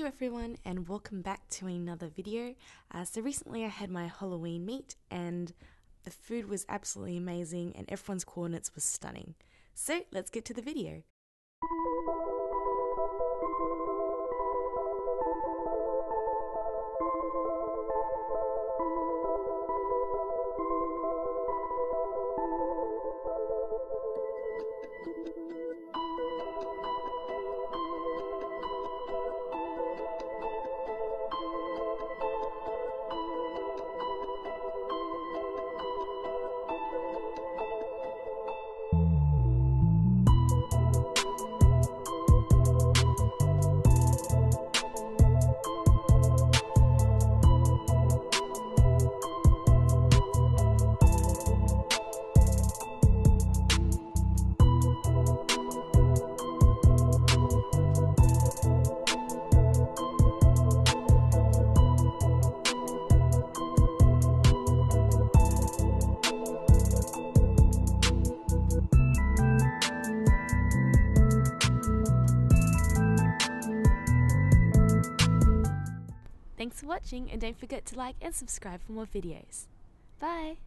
Hey everyone and welcome back to another video. Uh, so recently I had my Halloween meet and the food was absolutely amazing and everyone's coordinates was stunning. So let's get to the video. Thanks for watching and don't forget to like and subscribe for more videos. Bye!